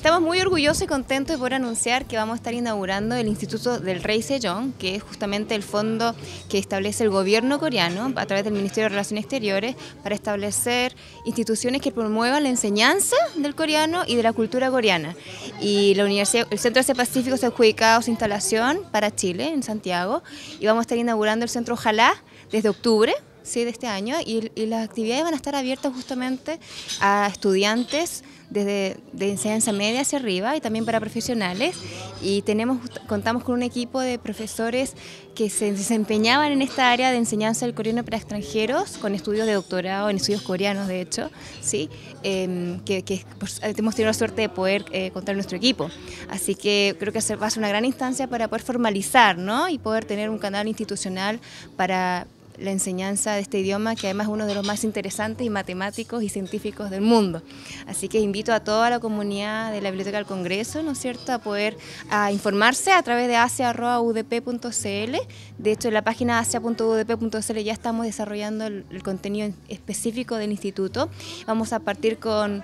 estamos muy orgullosos y contentos de poder anunciar que vamos a estar inaugurando el Instituto del Rey Sejong, que es justamente el fondo que establece el gobierno coreano a través del Ministerio de Relaciones Exteriores para establecer instituciones que promuevan la enseñanza del coreano y de la cultura coreana. Y la Universidad, el Centro Asia Pacífico se ha adjudicado su instalación para Chile, en Santiago, y vamos a estar inaugurando el Centro Ojalá desde octubre sí, de este año y, las actividades van a estar abiertas justamente a estudiantes desde de enseñanza media hacia arriba y también para profesionales. Y tenemos contamos con un equipo de profesores que se desempeñaban en esta área de enseñanza del coreano para extranjeros con estudios de doctorado en estudios coreanos de hecho sí em, que, pues, hemos tenido la suerte de poder eh, contar nuestro equipo. Así que creo que va a ser una gran instancia para poder formalizar ¿no? y poder tener un canal institucional para la enseñanza de este idioma, que además es uno de los más interesantes y matemáticos y científicos del mundo. Así que invito a toda la comunidad de la Biblioteca del Congreso, ¿no es cierto?, a poder a informarse a través de asia.udp.cl. De hecho, en la página asia.udp.cl ya estamos desarrollando el contenido específico del instituto. Vamos a partir con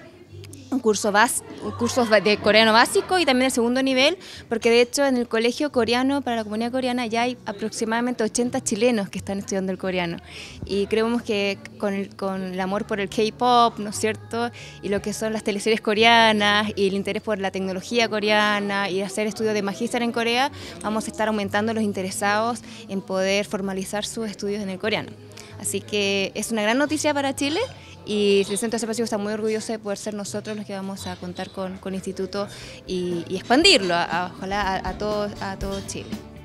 curso bas, cursos de coreano básico y también el segundo nivel, porque de hecho en el colegio coreano para la comunidad coreana ya hay aproximadamente 80 chilenos que están estudiando el coreano. Y creemos que con el, con el amor por el K-pop, ¿no es cierto? Y lo que son las teleseries coreanas y el interés por la tecnología coreana y hacer estudios de magíster en Corea, vamos a estar aumentando los interesados en poder formalizar sus estudios en el coreano. Así que es una gran noticia para Chile y el Centro de está muy orgulloso de poder ser nosotros los que vamos a contar con, con el instituto y, expandirlo, ojalá a, todo, a todo Chile.